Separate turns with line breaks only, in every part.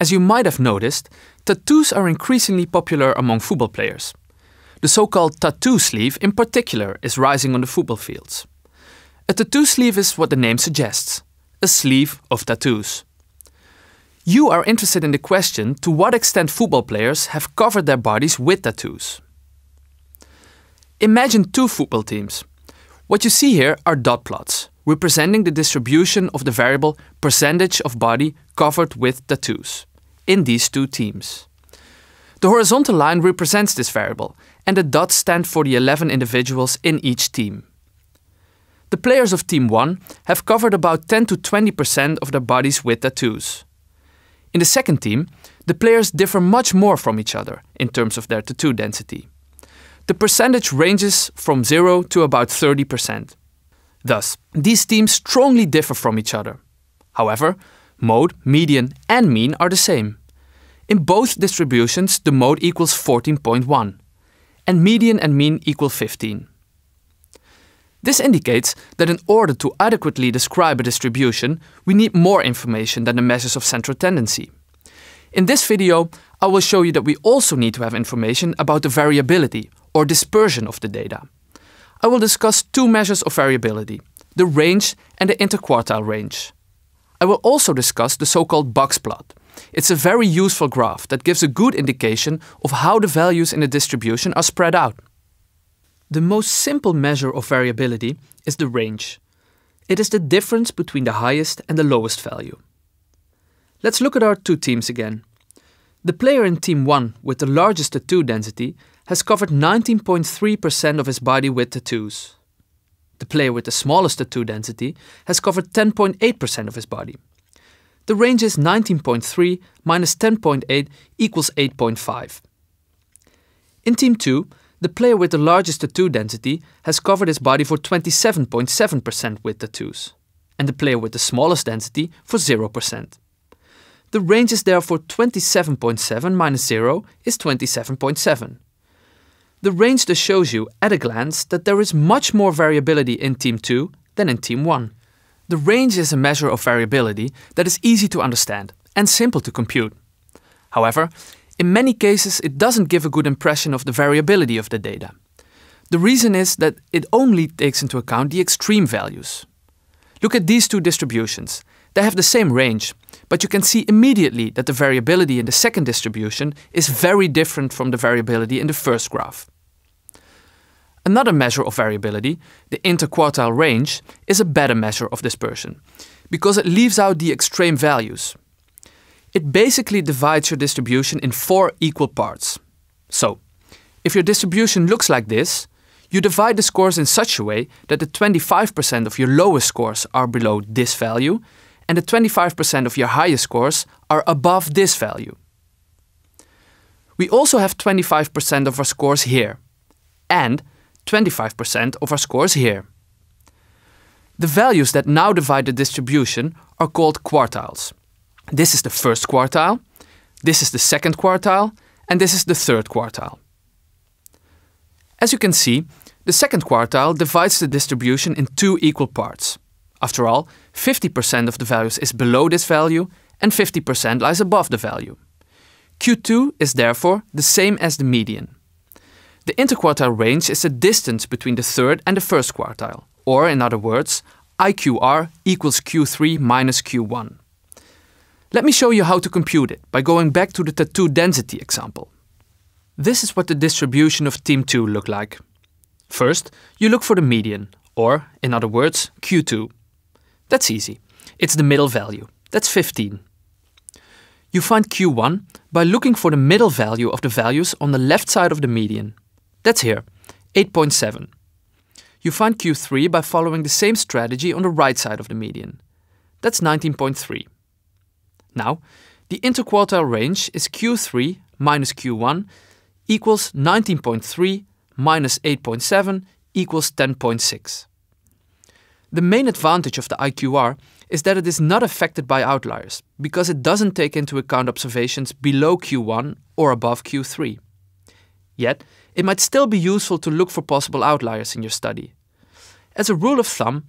As you might have noticed, tattoos are increasingly popular among football players. The so-called tattoo sleeve in particular is rising on the football fields. A tattoo sleeve is what the name suggests, a sleeve of tattoos. You are interested in the question to what extent football players have covered their bodies with tattoos. Imagine two football teams. What you see here are dot plots, representing the distribution of the variable percentage of body covered with tattoos in these two teams. The horizontal line represents this variable, and the dots stand for the 11 individuals in each team. The players of Team 1 have covered about 10 to 20% of their bodies with tattoos. In the second team, the players differ much more from each other in terms of their tattoo density. The percentage ranges from 0 to about 30%. Thus, these teams strongly differ from each other. However, mode, median, and mean are the same. In both distributions, the mode equals 14.1, and median and mean equal 15. This indicates that in order to adequately describe a distribution, we need more information than the measures of central tendency. In this video, I will show you that we also need to have information about the variability or dispersion of the data. I will discuss two measures of variability, the range and the interquartile range. I will also discuss the so-called box plot. It's a very useful graph that gives a good indication of how the values in the distribution are spread out. The most simple measure of variability is the range. It is the difference between the highest and the lowest value. Let's look at our two teams again. The player in Team 1 with the largest tattoo density has covered 19.3% of his body with tattoos. The player with the smallest tattoo density has covered 10.8% of his body. The range is 19.3 minus 10.8 equals 8.5. In Team 2, the player with the largest tattoo density has covered his body for 27.7% with tattoos, and the player with the smallest density for 0%. The range is therefore 27.7 minus 0 is 27.7. The range thus shows you at a glance that there is much more variability in Team 2 than in Team 1. The range is a measure of variability that is easy to understand and simple to compute. However, in many cases, it doesn't give a good impression of the variability of the data. The reason is that it only takes into account the extreme values. Look at these two distributions. They have the same range, but you can see immediately that the variability in the second distribution is very different from the variability in the first graph. Another measure of variability, the interquartile range, is a better measure of dispersion, because it leaves out the extreme values. It basically divides your distribution in four equal parts. So, if your distribution looks like this, you divide the scores in such a way that the 25% of your lowest scores are below this value and the 25% of your highest scores are above this value. We also have 25% of our scores here and 25% of our scores here. The values that now divide the distribution are called quartiles. This is the first quartile, this is the second quartile, and this is the third quartile. As you can see, the second quartile divides the distribution in two equal parts. After all, 50% of the values is below this value and 50% lies above the value. Q2 is therefore the same as the median. The interquartile range is the distance between the third and the first quartile, or in other words, IQR equals Q3 minus Q1. Let me show you how to compute it by going back to the tattoo density example. This is what the distribution of team 2 look like. First, you look for the median, or, in other words, Q2. That's easy. It's the middle value. That's 15. You find Q1 by looking for the middle value of the values on the left side of the median. That's here, 8.7. You find Q3 by following the same strategy on the right side of the median. That's 19.3. Now, the interquartile range is Q3 minus Q1 equals 19.3 minus 8.7 equals 10.6. The main advantage of the IQR is that it is not affected by outliers, because it doesn't take into account observations below Q1 or above Q3. Yet, it might still be useful to look for possible outliers in your study. As a rule of thumb,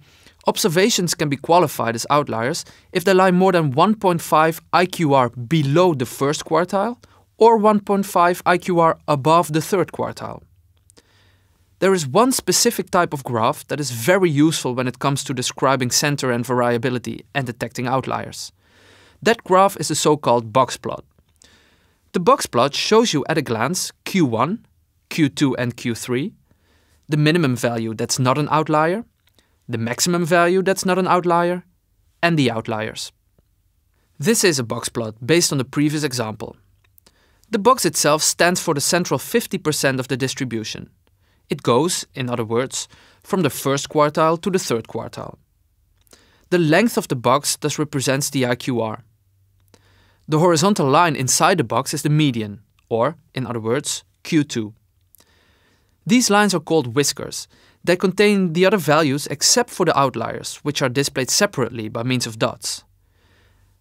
Observations can be qualified as outliers if they lie more than 1.5 IQR below the first quartile or 1.5 IQR above the third quartile. There is one specific type of graph that is very useful when it comes to describing center and variability and detecting outliers. That graph is the so-called box plot. The box plot shows you at a glance Q1, Q2 and Q3, the minimum value that's not an outlier, the maximum value that's not an outlier, and the outliers. This is a box plot based on the previous example. The box itself stands for the central 50% of the distribution. It goes, in other words, from the first quartile to the third quartile. The length of the box thus represents the IQR. The horizontal line inside the box is the median, or, in other words, Q2. These lines are called whiskers. They contain the other values except for the outliers, which are displayed separately by means of dots.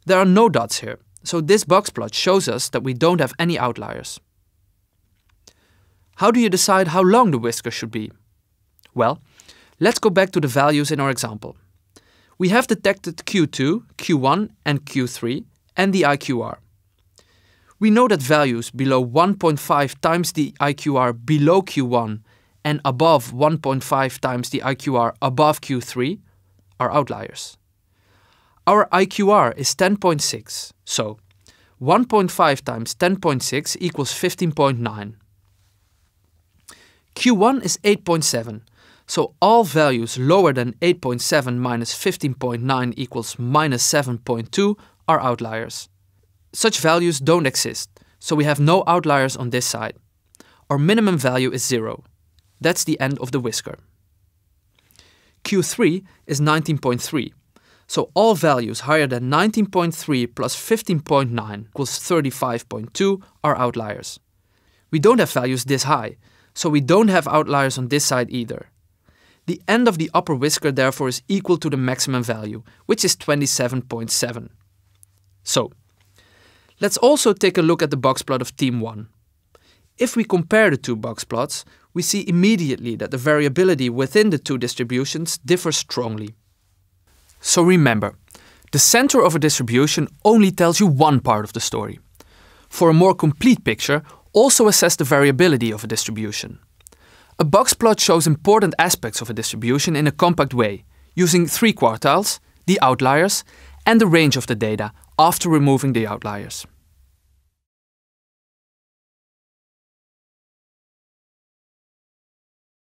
There are no dots here, so this box plot shows us that we don't have any outliers. How do you decide how long the whisker should be? Well, let's go back to the values in our example. We have detected Q2, Q1 and Q3 and the IQR. We know that values below 1.5 times the IQR below Q1 and above 1.5 times the IQR above Q3 are outliers. Our IQR is 10.6, so 1.5 times 10.6 equals 15.9. Q1 is 8.7, so all values lower than 8.7 minus 15.9 equals minus 7.2 are outliers. Such values don't exist, so we have no outliers on this side. Our minimum value is 0. That's the end of the whisker. Q3 is 19.3, so all values higher than 19.3 plus 15.9 equals 35.2 are outliers. We don't have values this high, so we don't have outliers on this side either. The end of the upper whisker therefore is equal to the maximum value, which is 27.7. So, Let's also take a look at the box plot of team 1. If we compare the two box plots, we see immediately that the variability within the two distributions differs strongly. So remember, the center of a distribution only tells you one part of the story. For a more complete picture, also assess the variability of a distribution. A box plot shows important aspects of a distribution in a compact way, using three quartiles, the outliers, and the range of the data after removing the outliers.